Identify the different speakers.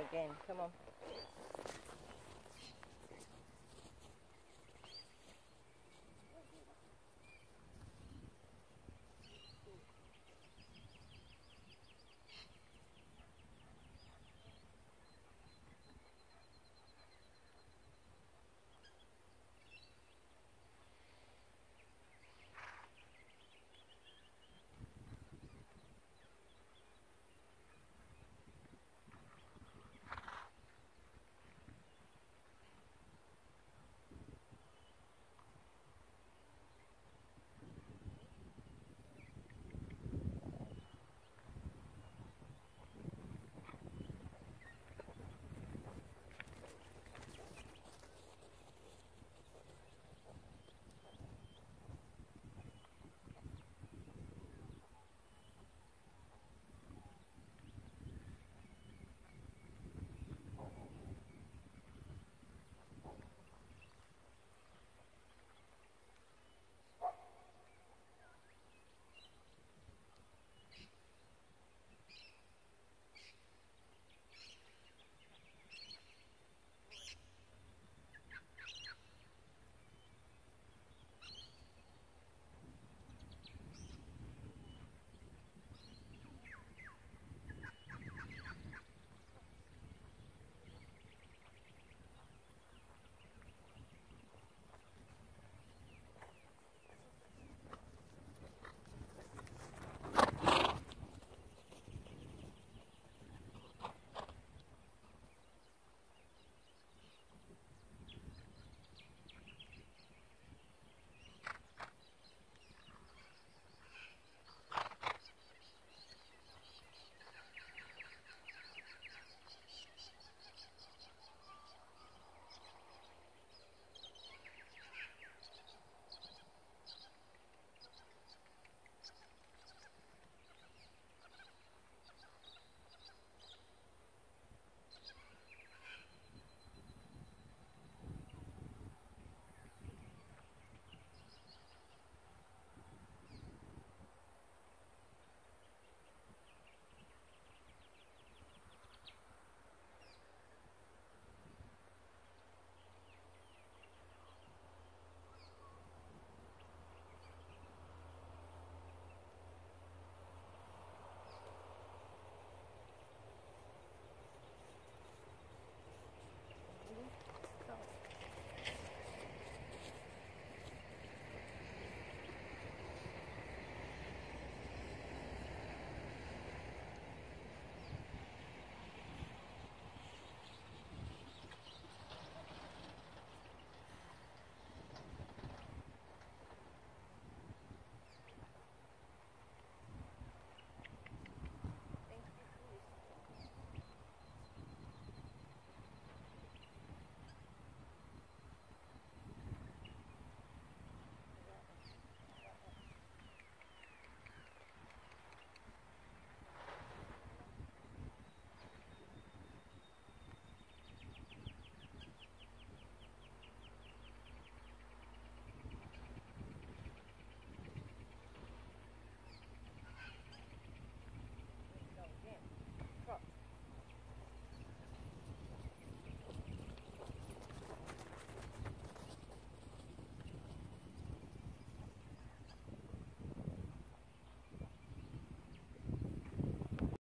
Speaker 1: Again, come on.